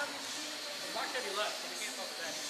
Lock heavy left, so we can't fuck with that.